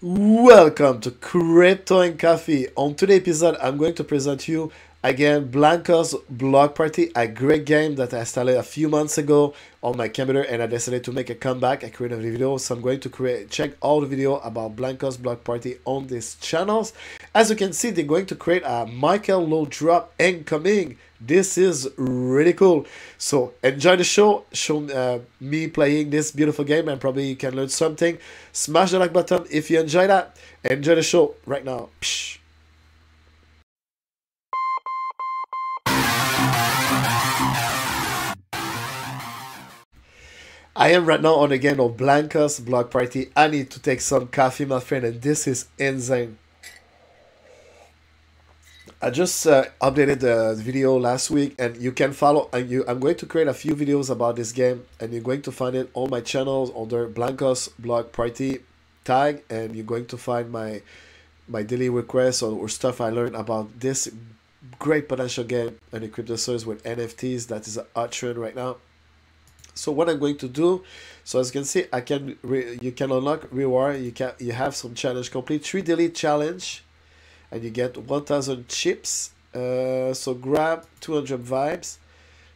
Welcome to Crypto and Coffee. On today's episode, I'm going to present you again Blankos Block Party, a great game that I started a few months ago on my computer and I decided to make a comeback. I created a video, so I'm going to create check all the video about Blankos Block Party on these channels. As you can see, they're going to create a Michael Low drop incoming. This is really cool. So enjoy the show. Show uh, me playing this beautiful game and probably you can learn something. Smash the like button if you enjoy that. Enjoy the show right now. Psh. I am right now on the game of Blankos Block Party. I need to take some coffee, my friend, and this is insane. I just uh, updated the video last week, and you can follow. And you, I'm going to create a few videos about this game, and you're going to find it on my channels under Blankos Block Party tag, and you're going to find my my daily requests or, or stuff I learned about this great potential game and the crypto service with NFTs. That is a hot trend right now. So what I'm going to do, so as you can see, I can you can unlock reward. You can you have some challenge complete three daily challenge, and you get 1,000 chips. Uh, so grab 200 vibes.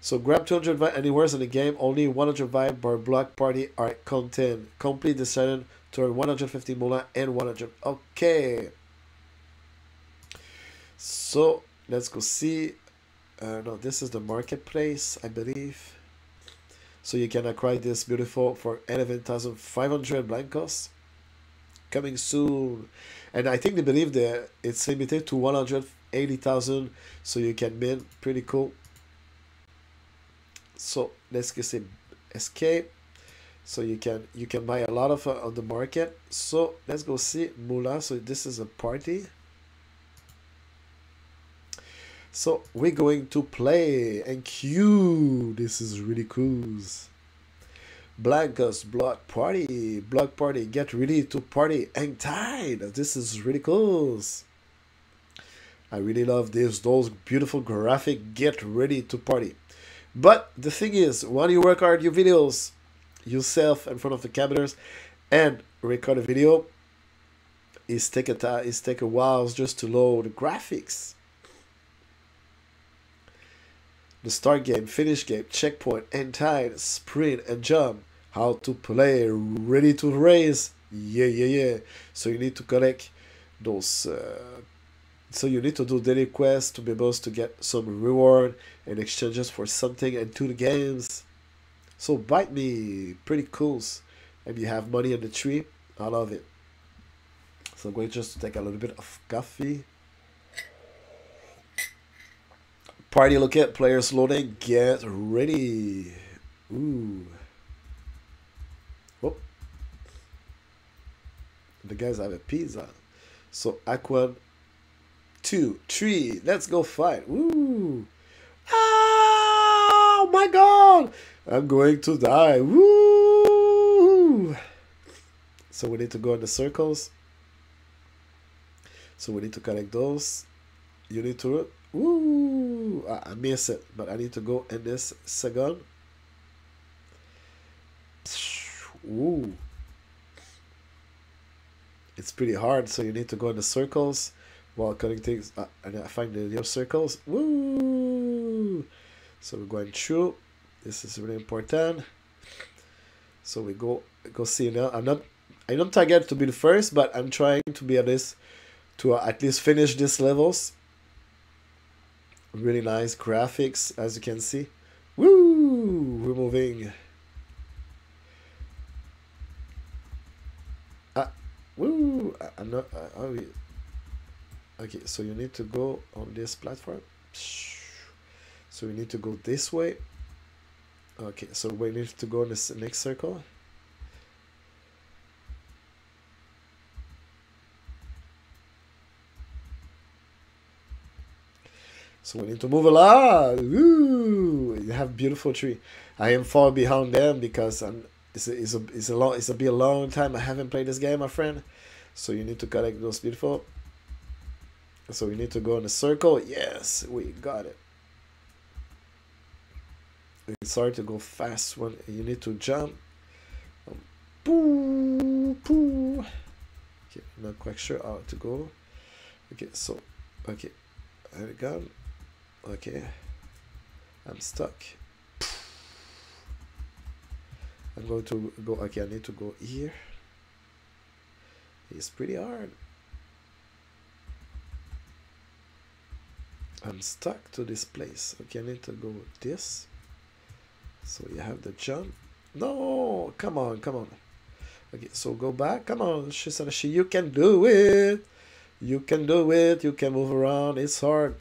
So grab 200 vibes anywhere in the game. Only 100 vibe per block party are contained. Complete the challenge to earn 150 moolah and 100. Okay. So let's go see. Uh, no, this is the marketplace, I believe. So you can acquire this beautiful for 11,500 blankos. Coming soon. And I think they believe that it's limited to 180,000. So you can mint. Pretty cool. So let's get say escape. So you can you can buy a lot of uh, on the market. So let's go see Moolah. So this is a party. So we're going to play and queue. This is really cool. Blankos Block Party. Block Party. Get ready to party. Hang tight. This is really cool. I really love this. Those beautiful graphic. Get ready to party. But the thing is, when you work hard your videos yourself in front of the cameras and record a video, it's take a it's take a while just to load the graphics the start game, finish game, checkpoint, end time, sprint, and jump. How to play, ready to race. Yeah, yeah, yeah. So you need to collect those. Uh, so you need to do daily quests to be able to get some reward and exchanges for something and the games. So bite me, pretty cool. And you have money in the tree. I love it. So I'm going just to take a little bit of coffee. Party look at players loading. Get ready. Ooh. The guys have a pizza. So Aqua two, three. Let's go fight. Ooh. Ah, oh my god. I'm going to die. Woo. So we need to go in the circles. So we need to connect those. You need to Woo! Ah, I miss it, but I need to go in this second. Ooh. It's pretty hard, so you need to go in the circles while cutting things. Uh, and I find the new circles. Woo! So we're going through. This is really important. So we go go see now. I'm not I'm not target to be the first, but I'm trying to be at this to uh, at least finish these levels really nice graphics as you can see woo we're moving i'm not uh, oh, okay so you need to go on this platform so we need to go this way okay so we need to go in this next circle So we need to move a lot. Ooh, you have beautiful tree. I am far behind them because I'm. It's a, it's a it's a long it's a be a long time I haven't played this game, my friend. So you need to collect those beautiful. So we need to go in a circle. Yes, we got it. It's hard to go fast when you need to jump. Poo, poo. Okay, not quite sure how to go. Okay, so, okay, I gun. Okay, I'm stuck. I'm going to go, okay, I need to go here. It's pretty hard. I'm stuck to this place. Okay, I need to go this. So you have the jump. No, come on, come on. Okay, so go back. Come on, Chesatochi, you can do it. You can do it. You can move around. It's hard.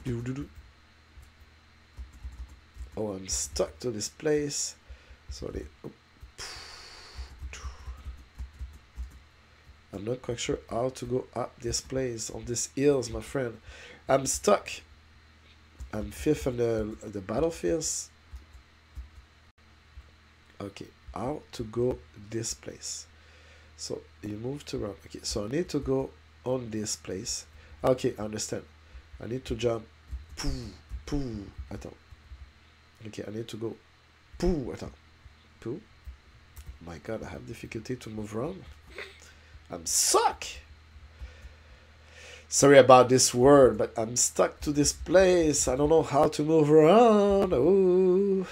Oh, I'm stuck to this place. Sorry. I'm not quite sure how to go up this place on these hills, my friend. I'm stuck. I'm fifth on the the battlefields. Okay, how to go this place? So you move to around. Okay, so I need to go on this place. Okay, I understand. I need to jump. Pooh, pooh. Attends. Okay, I need to go. Pooh, attends. Pooh. My God, I have difficulty to move around. I'm stuck. Sorry about this word, but I'm stuck to this place. I don't know how to move around. Oh,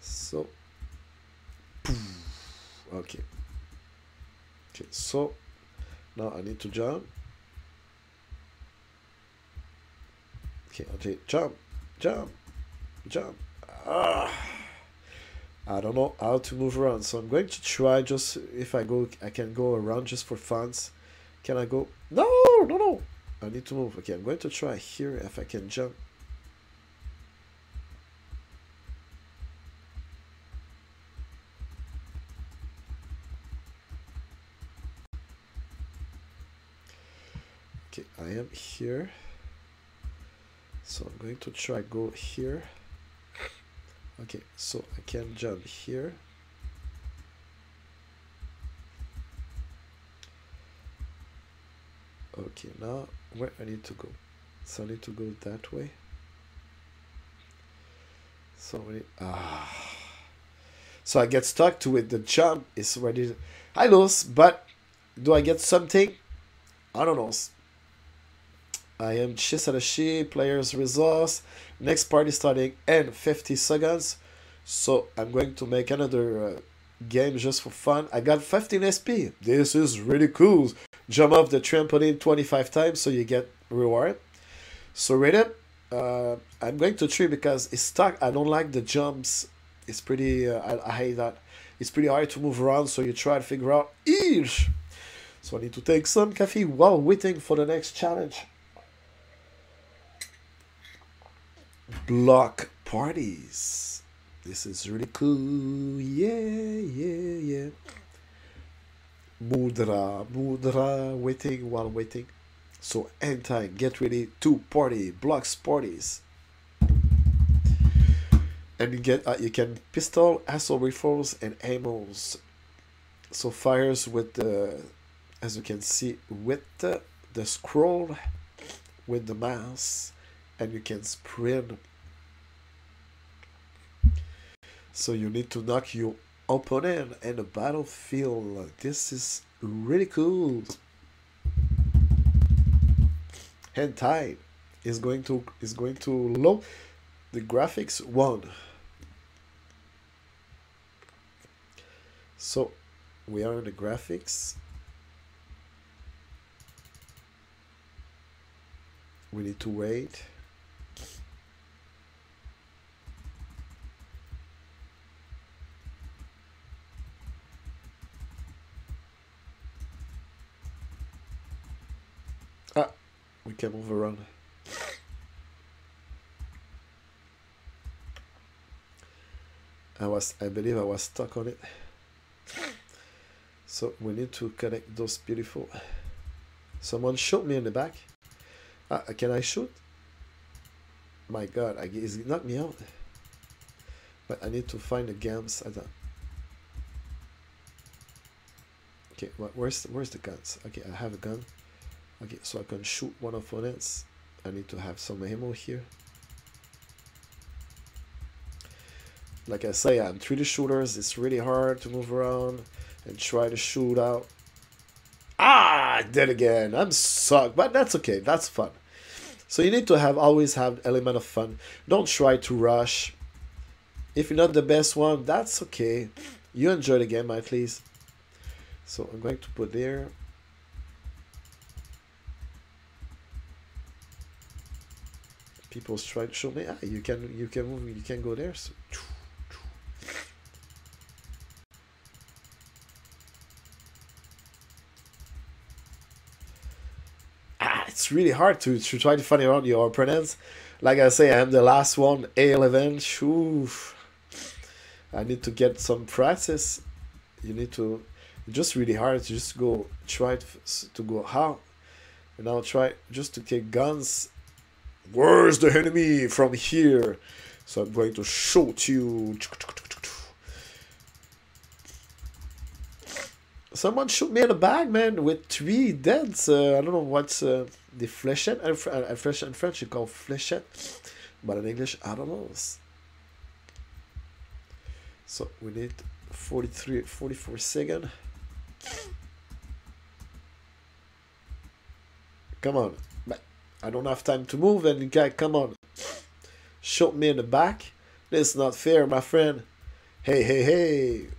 so okay. Okay, so now I need to jump. Okay, okay, jump, jump, jump. Ah. I don't know how to move around, so I'm going to try just if I go, I can go around just for fun. Can I go? No, no, no. I need to move. Okay, I'm going to try here if I can jump. Okay, I am here. So I'm going to try go here. Okay, so I can jump here. Okay, now where I need to go? So I need to go that way. So ah. So I get stuck to it. The jump is ready. I lose, but do I get something? I don't know. I am Chesatochi, player's resource. Next party starting in 50 seconds. So I'm going to make another uh, game just for fun. I got 15 SP. This is really cool. Jump off the trampoline 25 times so you get reward. So it. Uh, I'm going to three because it's stuck. I don't like the jumps. It's pretty, uh, I, I hate that. It's pretty hard to move around so you try to figure out. Eesh! So I need to take some coffee while waiting for the next challenge. Block parties. This is really cool. Yeah, yeah, yeah. Mudra, Mudra, waiting while waiting. So end time, get ready to party, blocks parties. And you get uh, you can pistol, assault rifles, and ammos. So fires with the, as you can see, with the, the scroll, with the mouse and you can sprint. So you need to knock your opponent in the battlefield. This is really cool. Hand tight is going to is going to load the graphics one. So we are in the graphics we need to wait move around. I was, I believe I was stuck on it. So we need to connect those beautiful. Someone shot me in the back. Ah, can I shoot? My God, I, it knocked me out? But I need to find the gams. At the... Okay, where's where's the guns? Okay, I have a gun. Okay, so I can shoot one of opponents. I need to have some ammo here. Like I say, I'm 3D shooters. It's really hard to move around and try to shoot out. Ah, dead again. I'm sucked, but that's okay. That's fun. So you need to have always have element of fun. Don't try to rush. If you're not the best one, that's okay. You enjoy the game at least. So I'm going to put there. People's trying to show me. Ah, you can you can move. You can go there. So, ah, it's really hard to, to try to find out your opponents. Like I say, I'm the last one. A11. Oof. I need to get some practice. You need to. just really hard to just go try to, to go how, and I'll try just to take guns Where's the enemy from here? So I'm going to shoot you. Someone shoot me in the back, man, with three deads. Uh, I don't know what's uh, the flechette. And uh, French and French you call flechette, but in English, I don't know. So we need 43, 44 second. Come on. I don't have time to move, and the guy, come on, shot me in the back. This is not fair, my friend. Hey, hey, hey.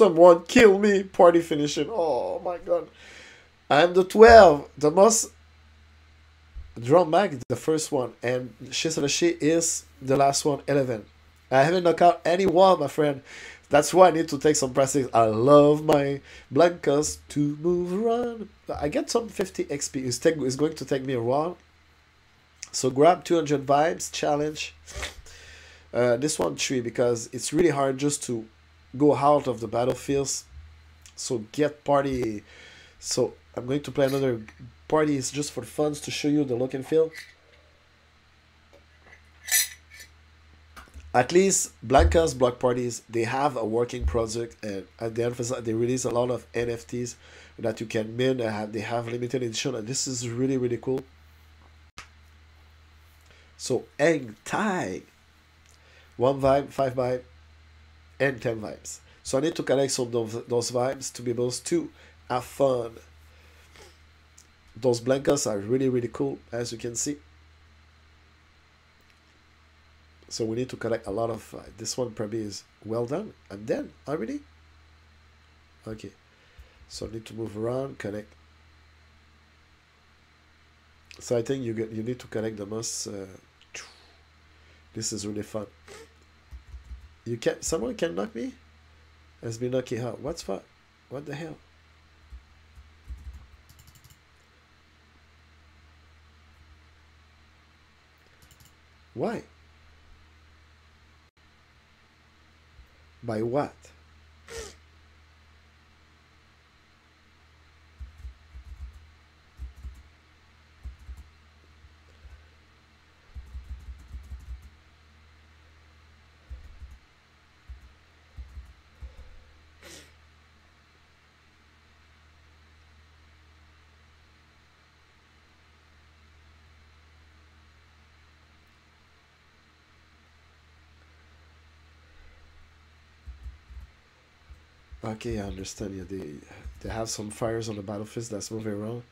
Someone kill me. Party finishing. Oh my god. I'm the 12. The most drum mag, the first one. And Chesatochi is the last one, 11. I haven't knocked out anyone, my friend. That's why I need to take some practice. I love my Blankos to move around. I get some 50 XP. It's, take, it's going to take me a while. So grab 200 vibes challenge. Uh, this one three because it's really hard just to go out of the battlefields. So get party. So I'm going to play another party. It's just for fun to show you the look and feel. At least Blankos block parties, they have a working project and at the emphasize they release a lot of NFTs that you can mint. They have they have limited edition and this is really really cool. So Eng Tag. One vibe, five vibe, and 10 vibes. So I need to connect some of those vibes to be able to have fun. Those Blankos are really, really cool, as you can see. So we need to collect a lot of, uh, this one probably is well done. I'm done already? Okay. So I need to move around, connect. So I think you get you need to connect the most. Uh, this is really fun. You can someone can knock me? Has been knocking out. What's what? What the hell? Why? By what? Okay, I understand. Yeah, they they have some fires on the battlefield that's moving around.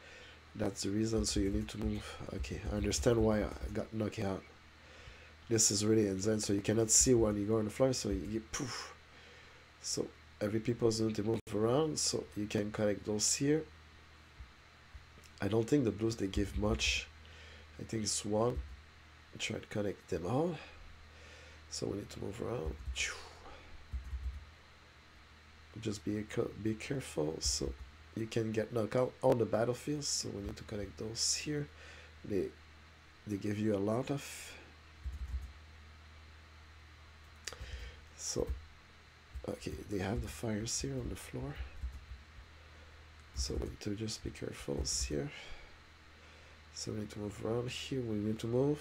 That's the reason. So you need to move. Okay, I understand why I got knocked out. This is really insane. So you cannot see when you go on the floor. So you get poof. So every people's going to move around. So you can connect those here. I don't think the blues they give much. I think it's one. Try to connect them all. So we need to move around just be be careful so you can get knocked out on the battlefield so we need to connect those here they they give you a lot of so okay they have the fires here on the floor So we need to just be careful here. So we need to move around here. We need to move.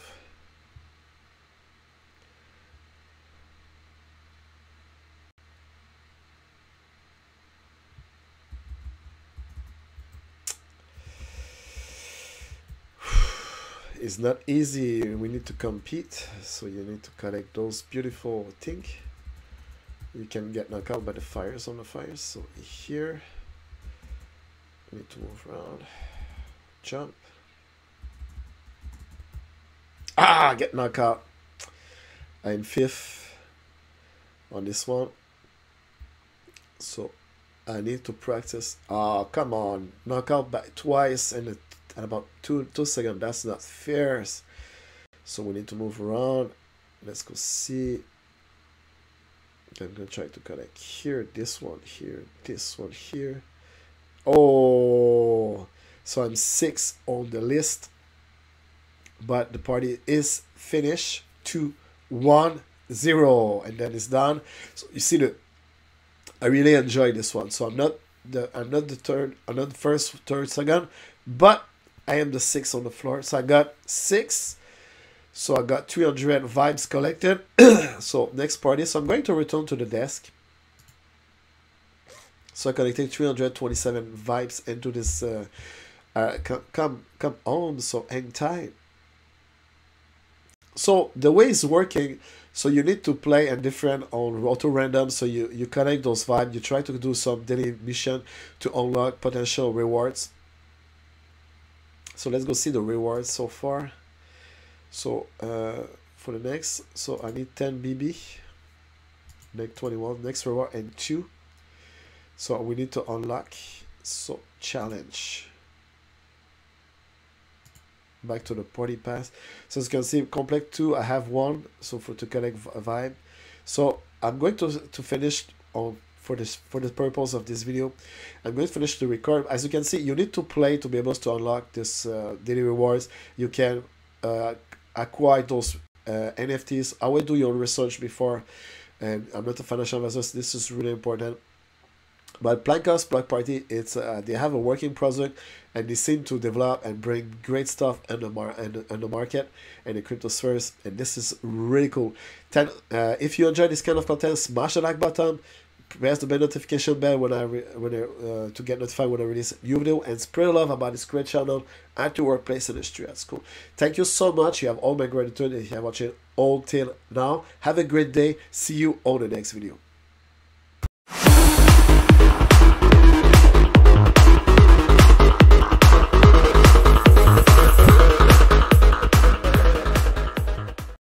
It's not easy. We need to compete so you need to collect those beautiful things you can get knocked out by the fires on the fires. So here we need to move around. Jump. Ah get knocked out. I'm fifth on this one. So I need to practice. Ah oh, come on. Knockout by twice and at about two two seconds. That's not fair. So we need to move around. Let's go see. I'm gonna try to connect here, this one here, this one here. Oh, so I'm six on the list, but the party is finished. Two, one, zero, and then it's done. So you see the. I really enjoy this one. So I'm not the I'm not the third, I'm not the first, third, second, but I am the six on the floor. So I got six. So I got 300 vibes collected. so next party. So I'm going to return to the desk. So I collected 327 vibes into this. Uh, uh, come, come, come on. So hang tight. So the way it's working, so you need to play and different on auto random. So you, you connect those vibes. You try to do some daily mission to unlock potential rewards. So let's go see the rewards so far. So uh, for the next, so I need 10 BB, make 21, next reward and 2. So we need to unlock, so challenge. Back to the party pass. So as you can see, complete 2, I have 1, so for to collect vibe. So I'm going to, to finish on for this for the purpose of this video. I'm going to finish the record. As you can see, you need to play to be able to unlock this uh, daily rewards. You can uh, acquire those uh, NFTs. I will do your research before, and I'm not a financial investor. This is really important. But Blankos Block Party, it's uh, they have a working project, and they seem to develop and bring great stuff in the mar in the market and the crypto spheres, and this is really cool. Ten, uh, if you enjoy this kind of content, smash the like button press the bell notification bell when I when I, uh, to get notified when I release a new video and spread love about this great channel at your workplace industry at school. Thank you so much. You have all my gratitude if you have watched it all till now. Have a great day. See you on the next video.